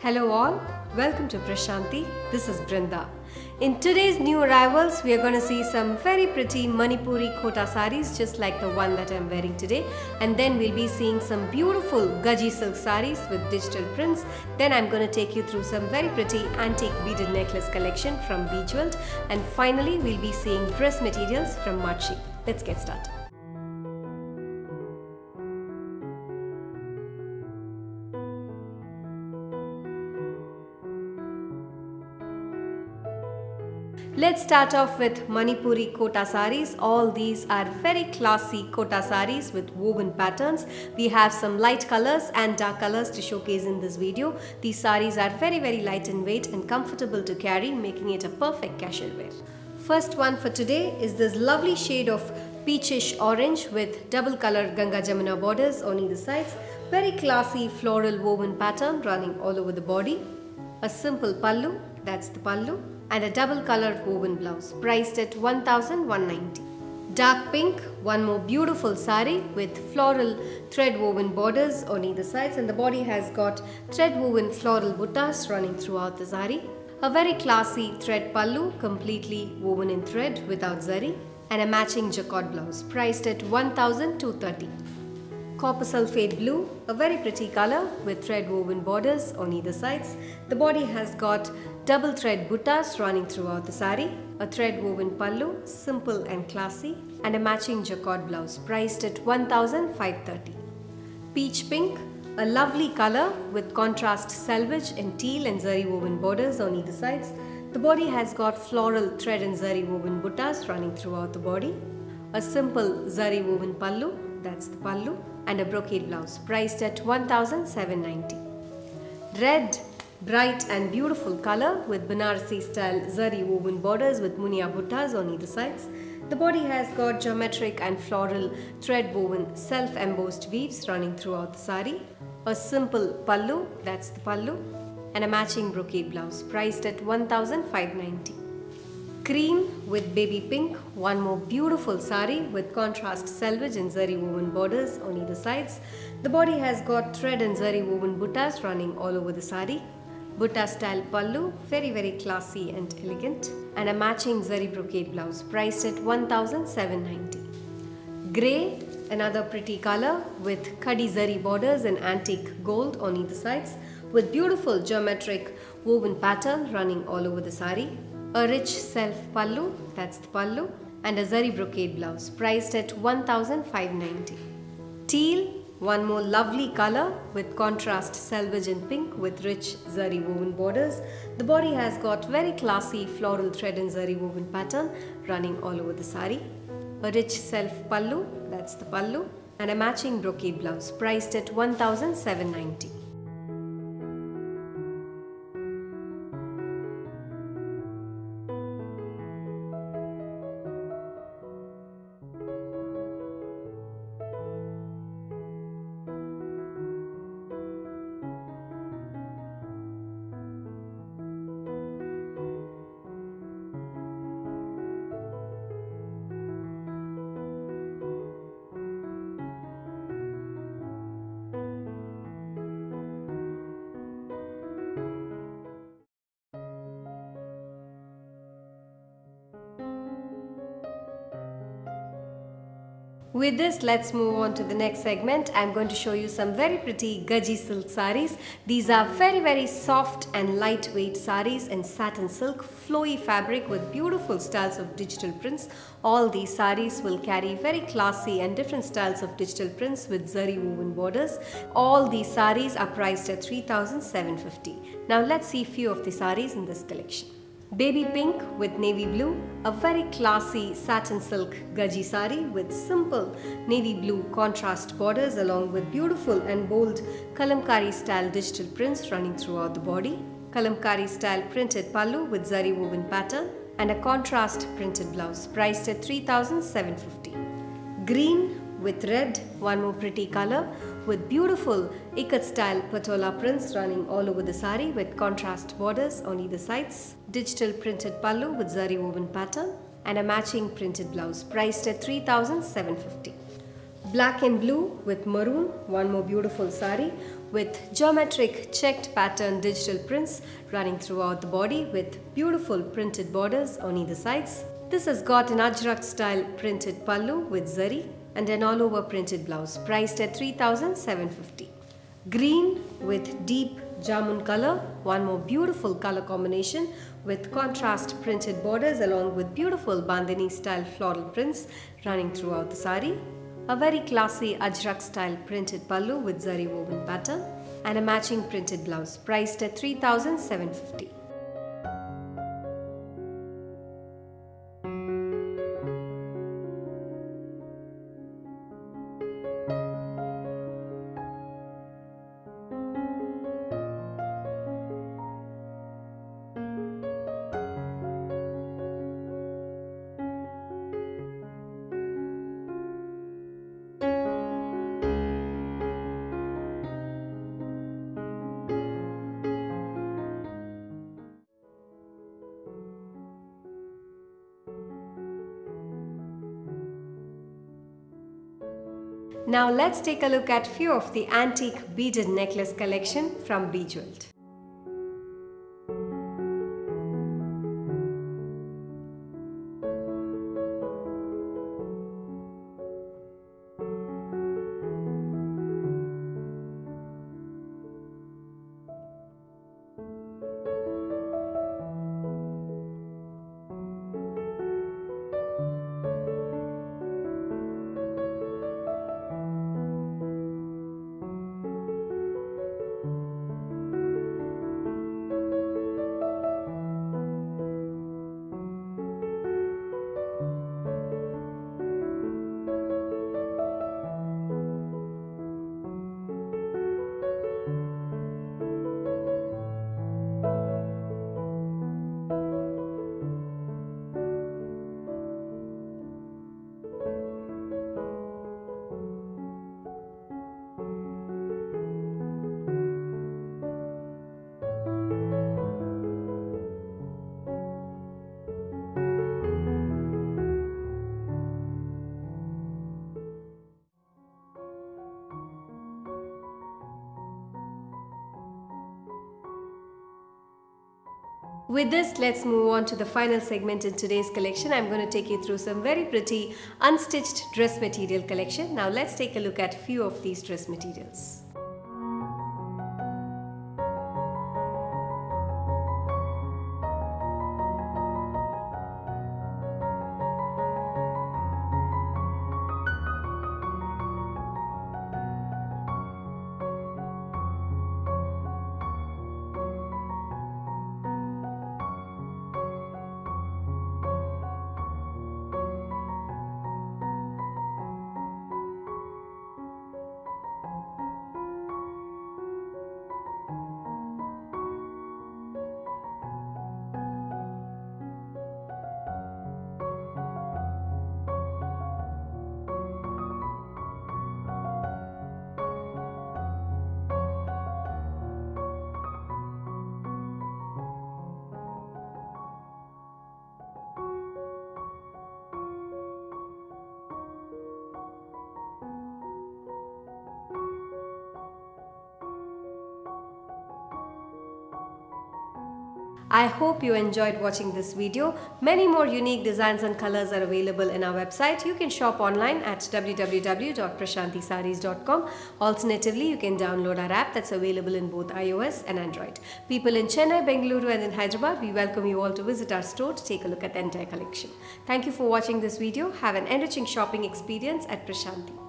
Hello all, welcome to Prashanti. This is Brinda. In today's new arrivals, we are going to see some very pretty Manipuri kota saris just like the one that I'm wearing today. And then we'll be seeing some beautiful Gajji silk saris with digital prints. Then I'm going to take you through some very pretty antique beaded necklace collection from B'jewelled. And finally, we'll be seeing dress materials from Marchi. Let's get started. Let's start off with Manipuri kota saris. All these are very classy kota saris with woven patterns. We have some light colors and dark colors to showcase in this video. These saris are very very light in weight and comfortable to carry making it a perfect casual wear. First one for today is this lovely shade of peachish orange with double color Ganga Jamuna borders on either sides. Very classy floral woven pattern running all over the body. A simple pallu, that's the pallu and a double colored woven blouse priced at 1190 Dark pink, one more beautiful sari with floral thread woven borders on either sides and the body has got thread woven floral buttas running throughout the sari. A very classy thread pallu completely woven in thread without zari and a matching jacquard blouse priced at 1230 Copper sulphate blue, a very pretty color with thread woven borders on either sides. The body has got double thread buttas running throughout the sari, a thread woven pallu, simple and classy, and a matching jacquard blouse priced at 1530 Peach pink, a lovely color with contrast selvage and teal and zari woven borders on either sides. The body has got floral thread and zari woven buttas running throughout the body. A simple zari woven pallu, that's the pallu, and a brocade blouse priced at 1790 Red, bright and beautiful color with Banarasi style zari woven borders with munia buttas on either sides. The body has got geometric and floral thread woven self embossed weaves running throughout the sari. A simple pallu, that's the pallu, and a matching brocade blouse priced at 1590 Cream with baby pink, one more beautiful sari with contrast selvage and zari woven borders on either sides. The body has got thread and zari woven buttas running all over the sari. Butta style pallu, very very classy and elegant and a matching zari brocade blouse priced at 1790 Grey, another pretty color with khadi zari borders and antique gold on either sides with beautiful geometric woven pattern running all over the sari. A rich self pallu, that's the pallu, and a zari brocade blouse priced at 1590 Teal, one more lovely color with contrast selvage and pink with rich zari woven borders. The body has got very classy floral thread and zari woven pattern running all over the sari. A rich self pallu, that's the pallu, and a matching brocade blouse priced at 1790 With this, let's move on to the next segment. I'm going to show you some very pretty Gajji silk saris. These are very, very soft and lightweight saris in satin silk, flowy fabric with beautiful styles of digital prints. All these saris will carry very classy and different styles of digital prints with zari woven borders. All these saris are priced at 3750 Now let's see few of the saris in this collection. Baby pink with navy blue, a very classy satin silk gajji sari with simple navy blue contrast borders along with beautiful and bold kalamkari style digital prints running throughout the body. Kalamkari style printed pallu with zari woven pattern and a contrast printed blouse priced at 3750 Green with red, one more pretty color with beautiful ikat style patola prints running all over the sari with contrast borders on either sides, digital printed pallu with zari woven pattern and a matching printed blouse priced at 3750 Black and blue with maroon, one more beautiful sari with geometric checked pattern digital prints running throughout the body with beautiful printed borders on either sides. This has got an Ajrak style printed pallu with zari and an all over printed blouse priced at 3750 Green with deep jamun color, one more beautiful color combination with contrast printed borders along with beautiful bandhani style floral prints running throughout the sari. A very classy Ajrak style printed pallu with zari woven pattern and a matching printed blouse priced at 3750 Now let's take a look at few of the antique beaded necklace collection from B'jewelled. With this, let's move on to the final segment in today's collection. I'm going to take you through some very pretty unstitched dress material collection. Now let's take a look at a few of these dress materials. I hope you enjoyed watching this video. Many more unique designs and colors are available in our website. You can shop online at www.prashantisarees.com. Alternatively, you can download our app that's available in both iOS and Android. People in Chennai, Bengaluru and in Hyderabad, we welcome you all to visit our store to take a look at the entire collection. Thank you for watching this video. Have an enriching shopping experience at Prashanti.